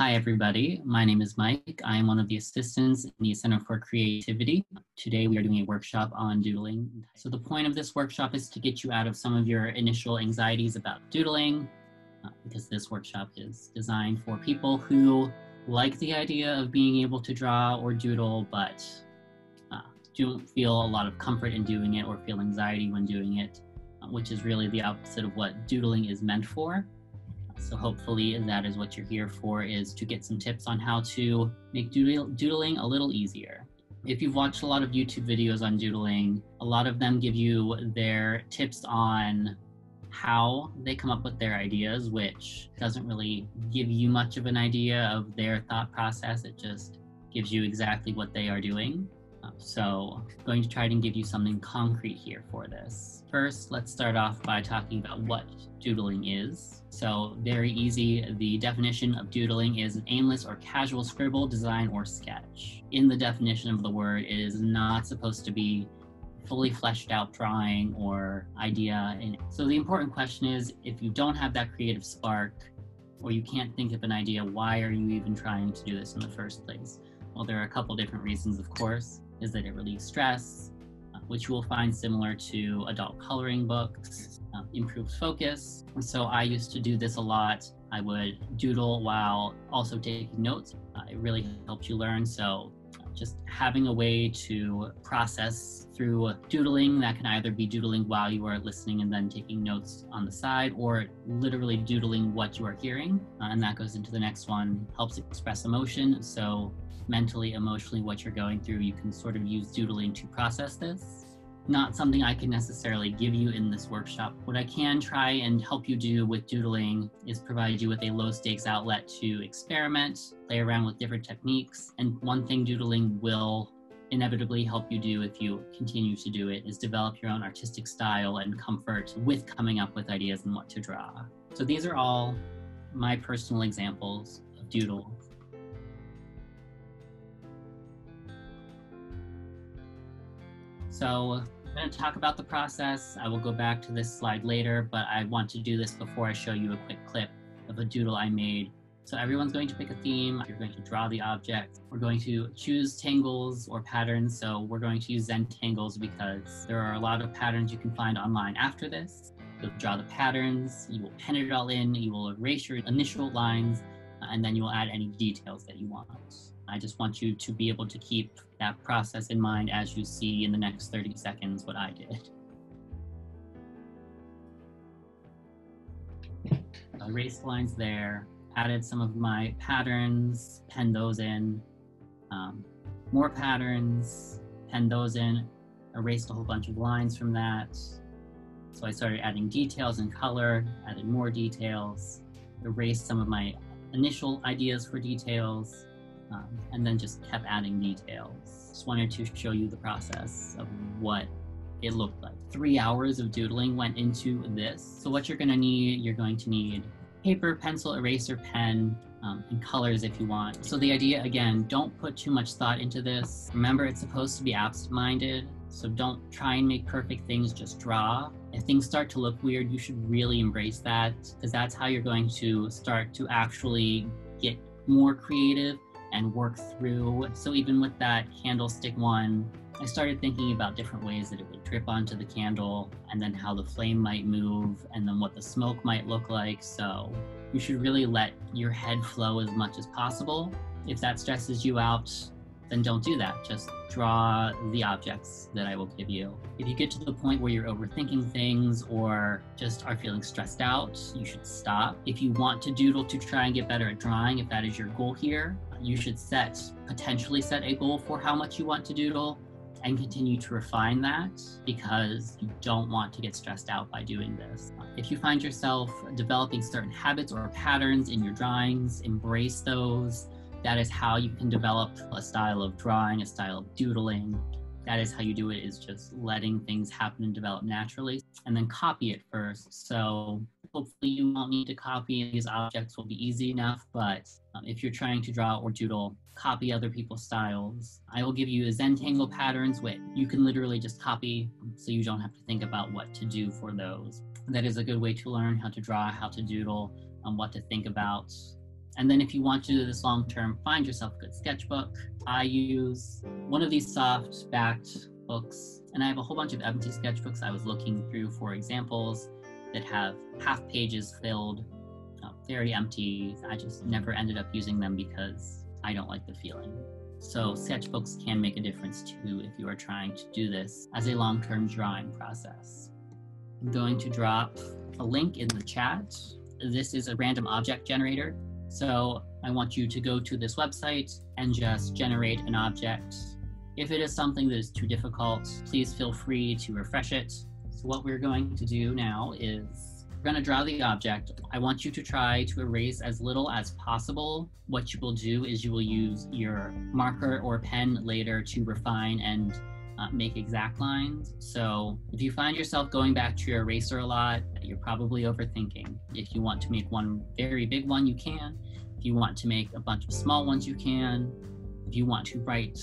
Hi, everybody. My name is Mike. I am one of the assistants in the Center for Creativity. Today, we are doing a workshop on doodling. So, the point of this workshop is to get you out of some of your initial anxieties about doodling, uh, because this workshop is designed for people who like the idea of being able to draw or doodle, but uh, don't feel a lot of comfort in doing it or feel anxiety when doing it, uh, which is really the opposite of what doodling is meant for. So hopefully that is what you're here for is to get some tips on how to make doodling a little easier. If you've watched a lot of YouTube videos on doodling, a lot of them give you their tips on how they come up with their ideas, which doesn't really give you much of an idea of their thought process. It just gives you exactly what they are doing. So going to try and give you something concrete here for this. First, let's start off by talking about what doodling is. So very easy, the definition of doodling is an aimless or casual scribble, design, or sketch. In the definition of the word, it is not supposed to be fully fleshed out drawing or idea. And so the important question is, if you don't have that creative spark, or you can't think of an idea, why are you even trying to do this in the first place? Well, there are a couple different reasons, of course is that it relieves stress, uh, which you will find similar to adult coloring books, uh, improves focus. And so I used to do this a lot. I would doodle while also taking notes. Uh, it really helped you learn. So just having a way to process through doodling that can either be doodling while you are listening and then taking notes on the side or literally doodling what you are hearing uh, and that goes into the next one helps express emotion so mentally, emotionally, what you're going through, you can sort of use doodling to process this. Not something I can necessarily give you in this workshop. What I can try and help you do with doodling is provide you with a low stakes outlet to experiment, play around with different techniques. And one thing doodling will inevitably help you do if you continue to do it is develop your own artistic style and comfort with coming up with ideas and what to draw. So these are all my personal examples of doodle So I'm going to talk about the process. I will go back to this slide later, but I want to do this before I show you a quick clip of a doodle I made. So everyone's going to pick a theme. You're going to draw the object. We're going to choose tangles or patterns. So we're going to use Zentangles because there are a lot of patterns you can find online after this. You'll draw the patterns, you will pen it all in, you will erase your initial lines, uh, and then you will add any details that you want. I just want you to be able to keep that process in mind as you see in the next 30 seconds what I did. Erased lines there, added some of my patterns, pen those in, um, more patterns, pen those in, erased a whole bunch of lines from that. So I started adding details and color, added more details, erased some of my initial ideas for details, um, and then just kept adding details. Just wanted to show you the process of what it looked like. Three hours of doodling went into this. So what you're gonna need, you're going to need paper, pencil, eraser, pen, um, and colors if you want. So the idea, again, don't put too much thought into this. Remember, it's supposed to be absent-minded, so don't try and make perfect things, just draw. If things start to look weird, you should really embrace that, because that's how you're going to start to actually get more creative and work through. So even with that candlestick one, I started thinking about different ways that it would drip onto the candle and then how the flame might move and then what the smoke might look like. So you should really let your head flow as much as possible. If that stresses you out, then don't do that. Just draw the objects that I will give you. If you get to the point where you're overthinking things or just are feeling stressed out, you should stop. If you want to doodle to try and get better at drawing, if that is your goal here, you should set, potentially set a goal for how much you want to doodle and continue to refine that because you don't want to get stressed out by doing this. If you find yourself developing certain habits or patterns in your drawings, embrace those that is how you can develop a style of drawing, a style of doodling. That is how you do it, is just letting things happen and develop naturally, and then copy it first. So hopefully you won't need to copy these objects will be easy enough, but um, if you're trying to draw or doodle, copy other people's styles. I will give you a Zentangle patterns which you can literally just copy so you don't have to think about what to do for those. That is a good way to learn how to draw, how to doodle, um, what to think about And then if you want to do this long term, find yourself a good sketchbook. I use one of these soft backed books, and I have a whole bunch of empty sketchbooks I was looking through for examples that have half pages filled, uh, very empty. I just never ended up using them because I don't like the feeling. So sketchbooks can make a difference too if you are trying to do this as a long-term drawing process. I'm going to drop a link in the chat. This is a random object generator. So I want you to go to this website and just generate an object. If it is something that is too difficult, please feel free to refresh it. So what we're going to do now is we're going to draw the object. I want you to try to erase as little as possible. What you will do is you will use your marker or pen later to refine and uh, make exact lines. So if you find yourself going back to your eraser a lot, you're probably overthinking. If you want to make one very big one, you can. If you want to make a bunch of small ones, you can. If you want to write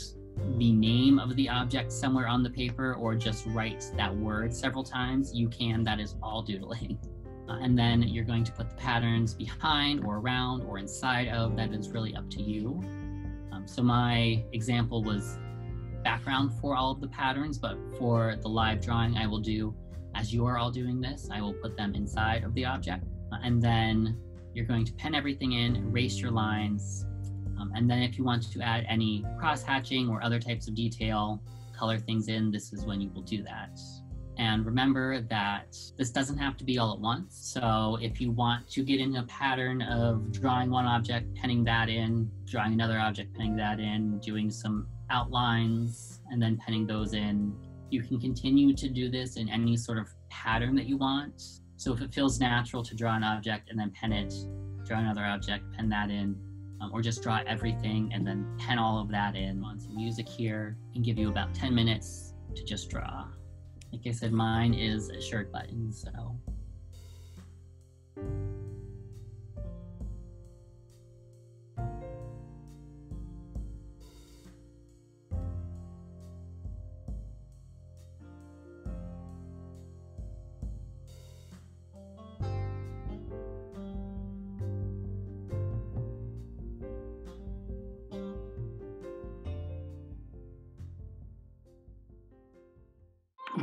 the name of the object somewhere on the paper or just write that word several times, you can. That is all doodling. Uh, and then you're going to put the patterns behind or around or inside of. That is really up to you. Um, so my example was background for all of the patterns, but for the live drawing, I will do, as you are all doing this, I will put them inside of the object. Uh, and then you're going to pen everything in, erase your lines. Um, and then if you want to add any cross hatching or other types of detail, color things in, this is when you will do that. And remember that this doesn't have to be all at once. So if you want to get in a pattern of drawing one object, penning that in, drawing another object, penning that in, doing some outlines, and then penning those in, you can continue to do this in any sort of pattern that you want. So if it feels natural to draw an object and then pen it, draw another object, pen that in, um, or just draw everything and then pen all of that in on some music here and give you about 10 minutes to just draw. Like I said, mine is a shirt button, so.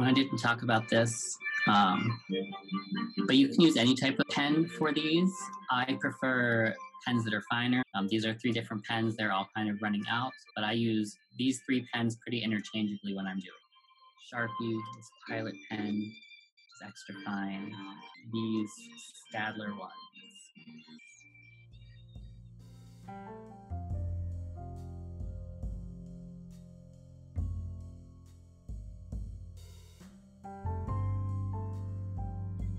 When I didn't talk about this, um, but you can use any type of pen for these. I prefer pens that are finer. Um, these are three different pens. They're all kind of running out, but I use these three pens pretty interchangeably when I'm doing. Sharpie, this Pilot pen, which is extra fine. These Staedtler ones.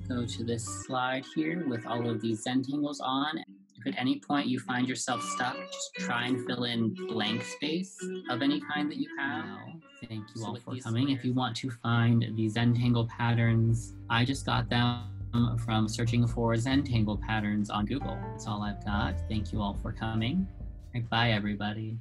Go to this slide here with all of these Zentangles on. If at any point you find yourself stuck, just try and fill in blank space of any kind that you have. Thank you all for coming. If you want to find the Zentangle patterns, I just got them from searching for Zentangle patterns on Google. That's all I've got. Thank you all for coming. Bye, everybody.